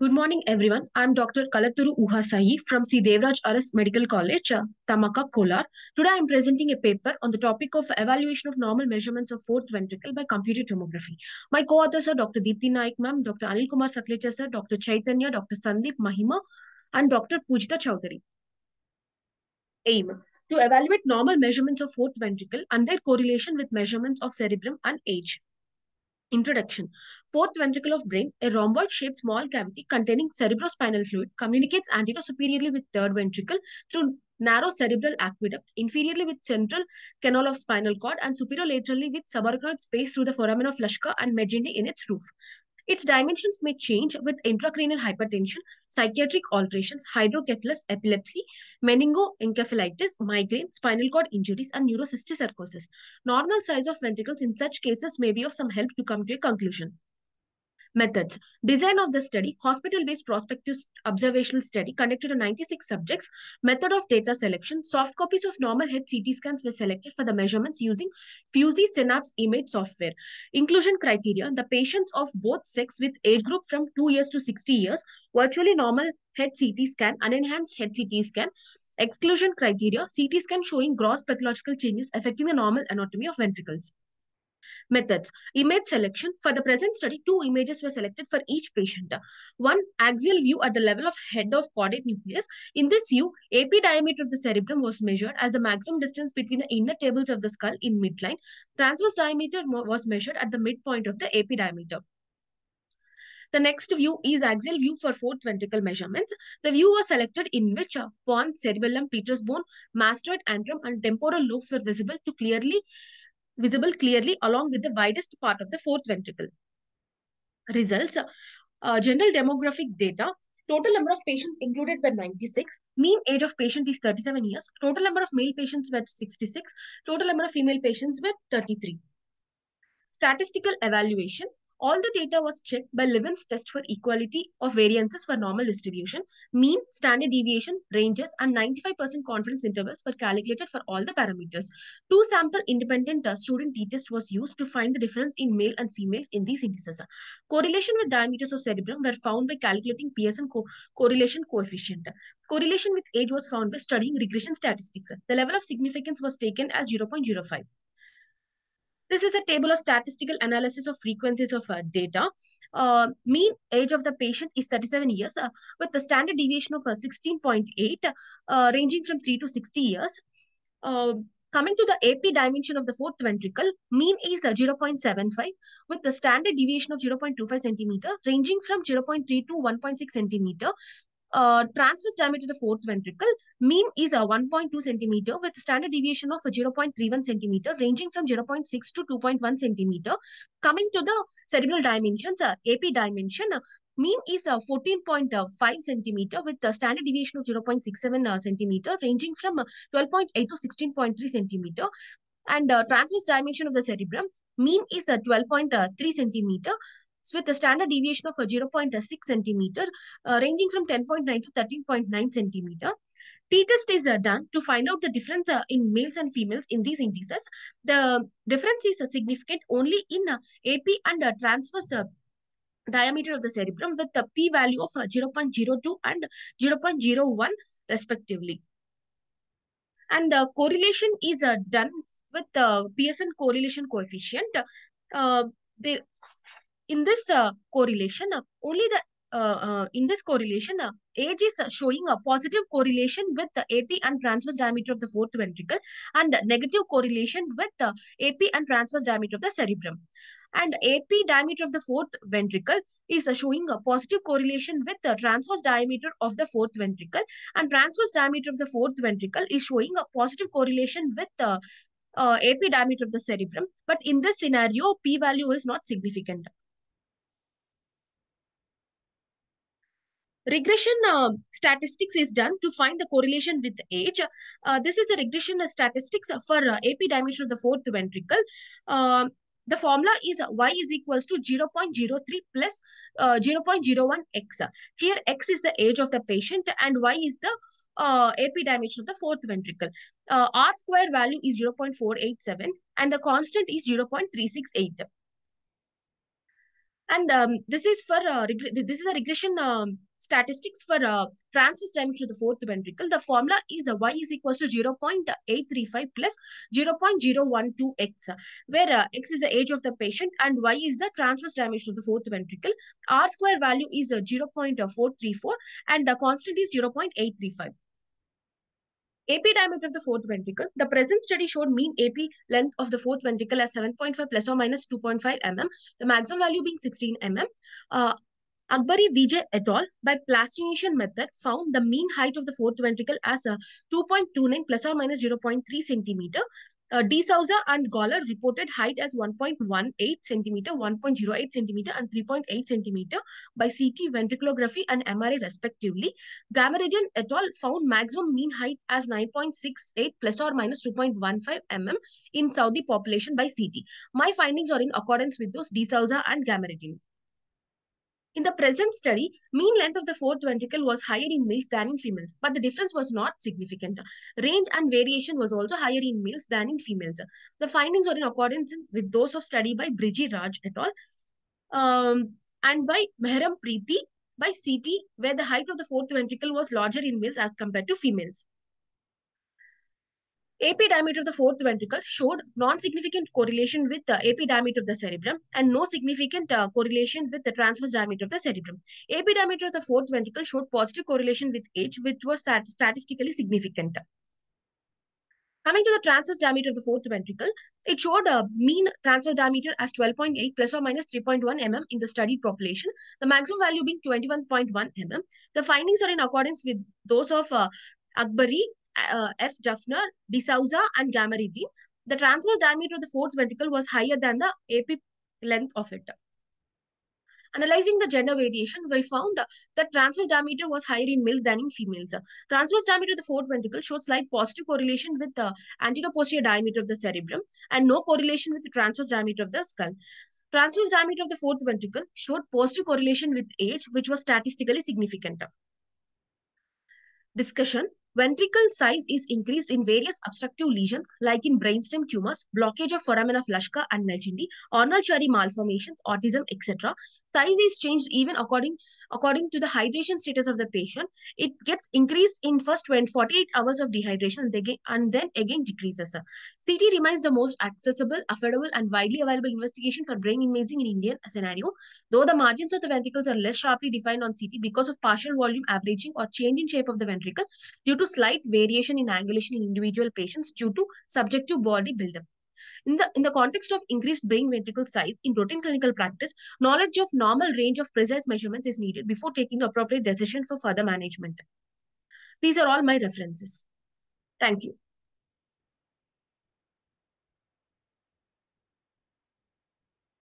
Good morning, everyone. I'm Dr. Kalathuru Uhasai from C. Devraj Urs Medical College, uh, Tamaka, Kolar. Today, I'm presenting a paper on the topic of evaluation of normal measurements of fourth ventricle by computed tomography. My co-authors are Dr. Deepthi Naik ma'am, Dr. Anil Kumar Saklecha sir, Dr. Chaitanya, Dr. Sandeep Mahima, and Dr. Pujita Chowdhury. Aim to evaluate normal measurements of fourth ventricle and their correlation with measurements of cerebrum and age. Introduction. Fourth ventricle of brain, a rhomboid-shaped small cavity containing cerebrospinal fluid, communicates anterosuperiorly with third ventricle through narrow cerebral aqueduct, inferiorly with central canal of spinal cord, and superiorlaterally with subarachnoid space through the foramen of Luschka and Magendie in its roof. Its dimensions may change with intracranial hypertension, psychiatric alterations, hydrocephalus, epilepsy, meningoencephalitis, migraine, spinal cord injuries, and neurocysticercosis. Normal size of ventricles in such cases may be of some help to come to a conclusion. Methods. Design of the study. Hospital-based prospective observational study conducted on 96 subjects. Method of data selection. Soft copies of normal head CT scans were selected for the measurements using Fuji Synapse image software. Inclusion criteria. The patients of both sex with age group from 2 years to 60 years. Virtually normal head CT scan. Unenhanced head CT scan. Exclusion criteria. CT scan showing gross pathological changes affecting the normal anatomy of ventricles. Methods. Image selection. For the present study, two images were selected for each patient. One axial view at the level of head of caudate nucleus. In this view, AP diameter of the cerebrum was measured as the maximum distance between the inner tables of the skull in midline. Transverse diameter was measured at the midpoint of the AP diameter. The next view is axial view for fourth ventricle measurements. The view was selected in which uh, pons, cerebellum, petrous bone, mastoid antrum, and temporal lobes were visible to clearly visible clearly along with the widest part of the fourth ventricle. Results, uh, general demographic data, total number of patients included were 96, mean age of patient is 37 years, total number of male patients were 66, total number of female patients were 33. Statistical evaluation, all the data was checked by Levene's test for equality of variances for normal distribution. Mean, standard deviation, ranges, and 95% confidence intervals were calculated for all the parameters. Two sample independent uh, student t-test was used to find the difference in male and females in these indices. Correlation with diameters of cerebrum were found by calculating Pearson co correlation coefficient. Correlation with age was found by studying regression statistics. The level of significance was taken as 0.05. This is a table of statistical analysis of frequencies of uh, data. Uh, mean age of the patient is 37 years uh, with the standard deviation of 16.8 uh, ranging from 3 to 60 years. Uh, coming to the AP dimension of the fourth ventricle, mean is uh, 0.75 with the standard deviation of 0.25 centimeter ranging from 0.3 to 1.6 centimeter uh, transverse diameter of the fourth ventricle, mean is a 1.2 centimeter with standard deviation of 0.31 centimeter ranging from 0.6 to 2.1 centimeter. Coming to the cerebral dimensions, uh, AP dimension, uh, mean is uh, 14.5 centimeter with the standard deviation of 0.67 uh, centimeter ranging from uh, 12.8 to 16.3 centimeter. And uh, transverse dimension of the cerebrum, mean is uh, 12.3 centimeter with a standard deviation of 0.6 centimeter, uh, ranging from 10.9 to 13.9 centimeter. T-test is uh, done to find out the difference uh, in males and females in these indices. The difference is uh, significant only in uh, AP and uh, transverse uh, diameter of the cerebrum with the p-value of 0.02 and 0.01 respectively. And the correlation is done with the Pearson correlation coefficient. they in this uh, correlation, uh, only the uh, in this correlation, age is showing a positive correlation with the AP and transverse diameter of the fourth ventricle and negative correlation with the AP and transverse diameter of the cerebrum. And AP diameter of the fourth ventricle is showing a positive correlation with the transverse diameter of the fourth ventricle and transverse diameter of the fourth ventricle is showing a positive correlation with the uh, AP diameter of the cerebrum. But in this scenario, p-value is not significant. Regression uh, statistics is done to find the correlation with age. Uh, this is the regression statistics for uh, AP dimension of the fourth ventricle. Um, the formula is y is equals to 0 0.03 plus uh, 0 0.01x. Here x is the age of the patient and y is the uh, AP dimension of the fourth ventricle. Uh, R square value is 0 0.487 and the constant is 0 0.368. And um, this is for uh, this is a regression um, statistics for uh, transverse dimension of the fourth ventricle. The formula is uh, y is equals to 0 0.835 plus 0 0.012x, where uh, x is the age of the patient and y is the transverse dimension of the fourth ventricle. R square value is uh, 0 0.434 and the constant is 0 0.835. AP diameter of the fourth ventricle. The present study showed mean AP length of the fourth ventricle as 7.5 plus or minus 2.5 mm, the maximum value being 16 mm. Uh, Akbari Vijay et al. by plastination method found the mean height of the fourth ventricle as a 2.29 plus or minus 0.3 centimeter. Uh, D'Souza and Goller reported height as 1.18 centimeter, 1.08 centimeter, and 3.8 centimeter by CT ventriculography and MRI respectively. Gamaridian et al. found maximum mean height as 9.68 plus or minus 2.15 mm in Saudi population by CT. My findings are in accordance with those D'Souza and Gamaridian. In the present study, mean length of the fourth ventricle was higher in males than in females, but the difference was not significant. Range and variation was also higher in males than in females. The findings are in accordance with those of study by Briji Raj et al. Um, and by Mehram Preeti by CT, where the height of the fourth ventricle was larger in males as compared to females. AP diameter of the fourth ventricle showed non-significant correlation with the AP diameter of the cerebrum and no significant uh, correlation with the transverse diameter of the cerebrum. AP diameter of the fourth ventricle showed positive correlation with age, which was stat statistically significant. Coming to the transverse diameter of the fourth ventricle, it showed a mean transverse diameter as 12.8 plus or minus 3.1 mm in the studied population, the maximum value being 21.1 mm. The findings are in accordance with those of uh, Akbari uh, F. Duffner, D'Souza, and Gamariddin. The transverse diameter of the fourth ventricle was higher than the AP length of it. Analyzing the gender variation, we found that transverse diameter was higher in males than in females. Transverse diameter of the fourth ventricle showed slight positive correlation with the anteroposterior diameter of the cerebrum and no correlation with the transverse diameter of the skull. Transverse diameter of the fourth ventricle showed positive correlation with age, which was statistically significant. Discussion Ventricle size is increased in various obstructive lesions like in brainstem tumors, blockage of foramen of Luschka and Magendie, Arnold-Chiari malformations, autism, etc. Size is changed even according, according to the hydration status of the patient. It gets increased in first 20, 48 hours of dehydration and then again decreases. CT remains the most accessible, affordable and widely available investigation for brain imaging in Indian scenario, though the margins of the ventricles are less sharply defined on CT because of partial volume averaging or change in shape of the ventricle due to slight variation in angulation in individual patients due to subjective body buildup. In the, in the context of increased brain ventricle size in routine clinical practice, knowledge of normal range of precise measurements is needed before taking the appropriate decision for further management. These are all my references. Thank you.